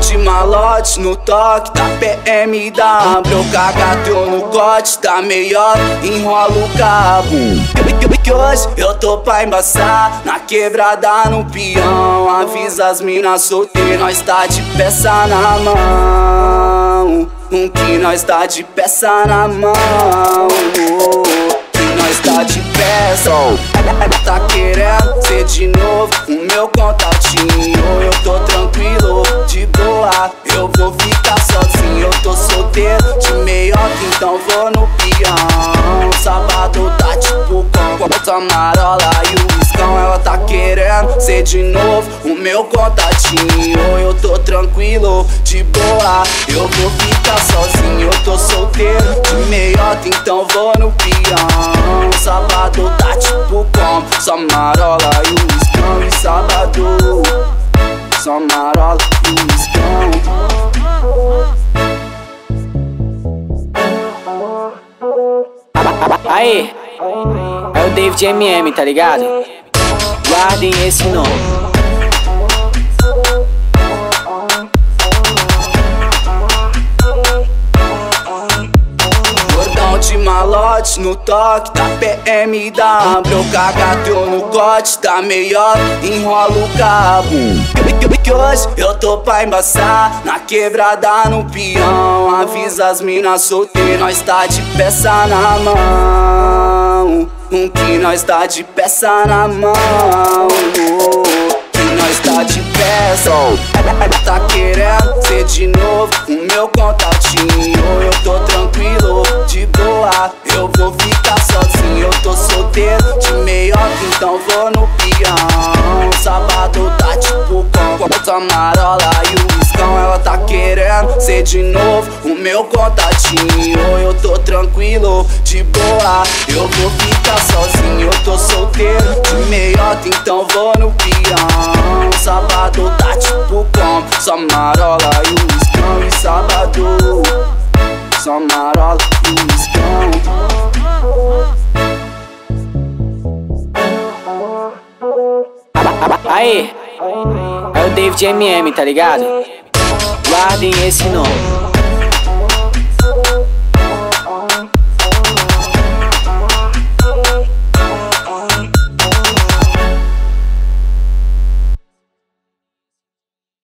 De malote no toque da PMW Cagateu no corte da melhor, enrola o cabo. Que hoje eu tô pra embaçar Na quebrada no peão. Avisa as minas solteiras Nós tá de peça na mão. Um que nós tá de peça na mão Que nós tá de peça Tá querendo ser de novo. O meu contatinho Eu tô tranquilo, de boa. Eu vou ficar sozinho Eu tô solteiro, de meioca Então vou no peão. Sábado tá tipo com a marola e o iscão Ela tá de novo. O meu contatinho Eu tô tranquilo, de boa. Eu vou ficar sozinho Eu tô solteiro, de meioca Então vou no peão. Sábado tá tipo com Só marola e o iscão E sábado Só marola e o iscão Aí, é o David MM, tá ligado? Guardem esse nome. De malote no toque da PMW Cagateu no corte da melhor, enrola o cabo. Que hoje eu tô pra embaçar Na quebrada no peão. Avisa as minas solteiras Nós tá de peça na mão Um que nós tá de peça na mão. Que nós tá de peça. Tá querendo ser de novo o meu contatinho. Eu tô tranquilo, de boa. Eu vou ficar sozinho. Eu tô solteiro, de meioca Então vou no peão. Sábado tá tipo com a marola e o iscão Ela tá querendo ser de novo o meu contatinho. Eu tô tranquilo, de boa. Eu vou Só marola e o iscão E sábado Só marola e o iscão Aí, é o David MM, tá ligado? Guardem esse nome.